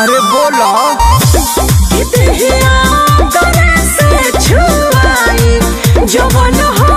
अरे बोला। जो बोलो